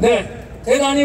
네, 대단히